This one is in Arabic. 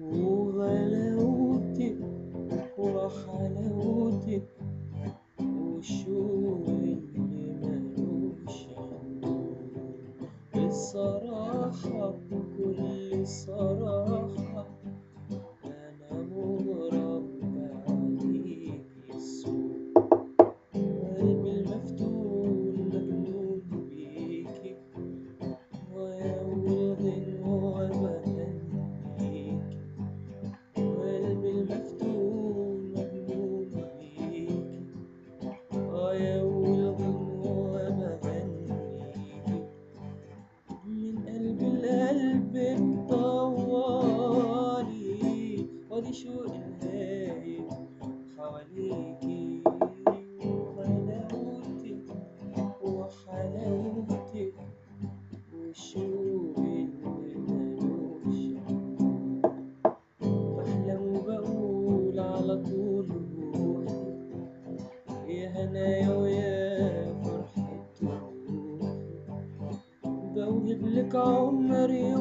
وغلاوتك وحلاوتك والشوق اللي ملوش حدود الصراحة بكل صراحة شوق الهايب حواليكي. وغلاوتك وحلاوتك والشوق اللي ملوش بحلم وبقول على طول روحي. يا هنايا ويا فرحة روحي. بوهب لك عمري